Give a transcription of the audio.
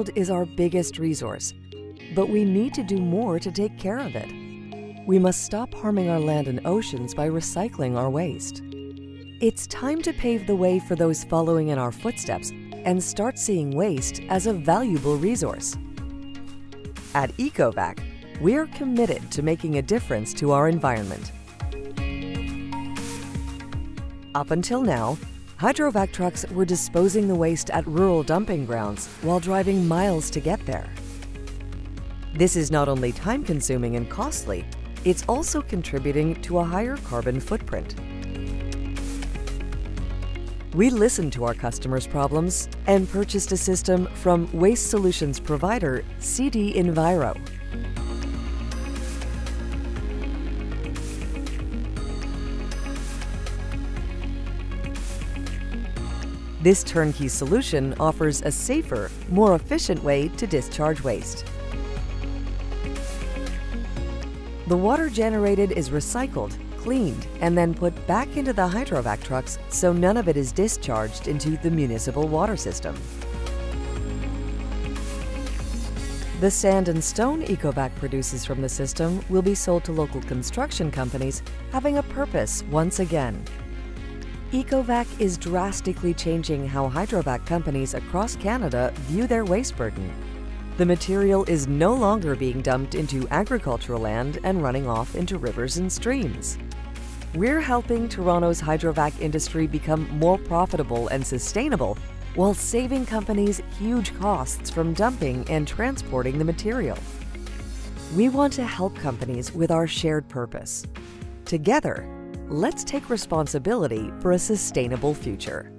land is our biggest resource, but we need to do more to take care of it. We must stop harming our land and oceans by recycling our waste. It's time to pave the way for those following in our footsteps and start seeing waste as a valuable resource. At Ecovac, we're committed to making a difference to our environment. Up until now, Hydrovac trucks were disposing the waste at rural dumping grounds while driving miles to get there. This is not only time consuming and costly, it's also contributing to a higher carbon footprint. We listened to our customers' problems and purchased a system from waste solutions provider CD Enviro. This turnkey solution offers a safer, more efficient way to discharge waste. The water generated is recycled, cleaned, and then put back into the Hydrovac trucks so none of it is discharged into the municipal water system. The sand and stone Ecovac produces from the system will be sold to local construction companies, having a purpose once again. Ecovac is drastically changing how Hydrovac companies across Canada view their waste burden. The material is no longer being dumped into agricultural land and running off into rivers and streams. We're helping Toronto's hydrovac industry become more profitable and sustainable while saving companies huge costs from dumping and transporting the material. We want to help companies with our shared purpose. Together, let's take responsibility for a sustainable future.